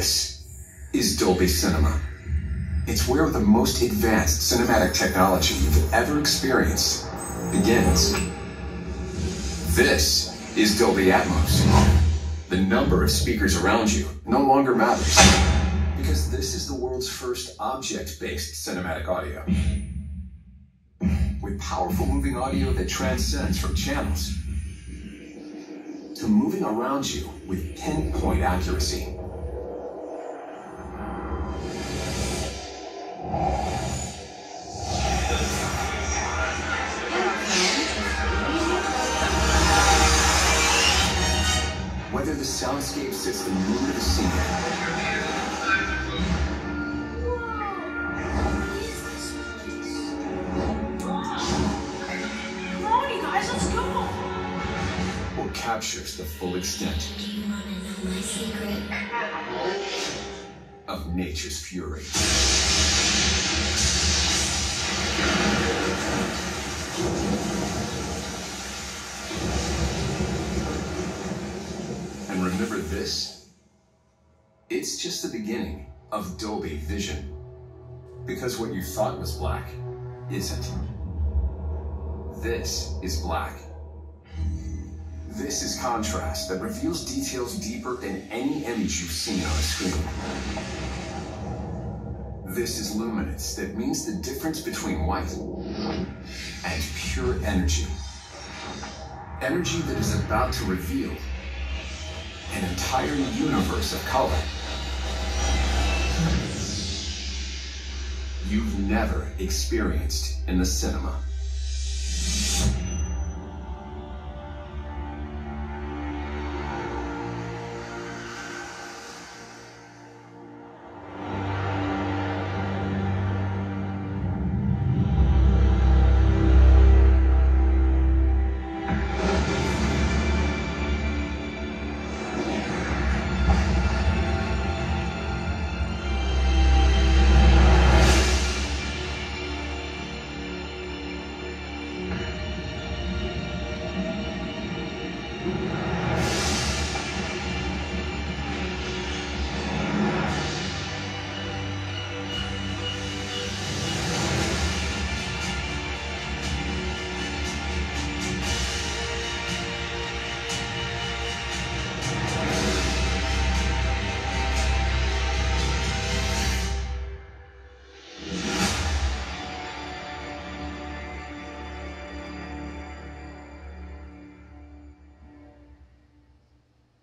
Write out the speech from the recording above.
This is Dolby Cinema. It's where the most advanced cinematic technology you've ever experienced begins. This is Dolby Atmos. The number of speakers around you no longer matters because this is the world's first object-based cinematic audio. With powerful moving audio that transcends from channels to moving around you with pinpoint accuracy. Whether the soundscape sits the mood of the scene Come on, you guys, let's go. or captures the full extent you want to know my secret? of nature's fury. Remember this? It's just the beginning of Dolby Vision. Because what you thought was black isn't. This is black. This is contrast that reveals details deeper than any image you've seen on a screen. This is luminance that means the difference between white and pure energy. Energy that is about to reveal an entire universe of color. You've never experienced in the cinema.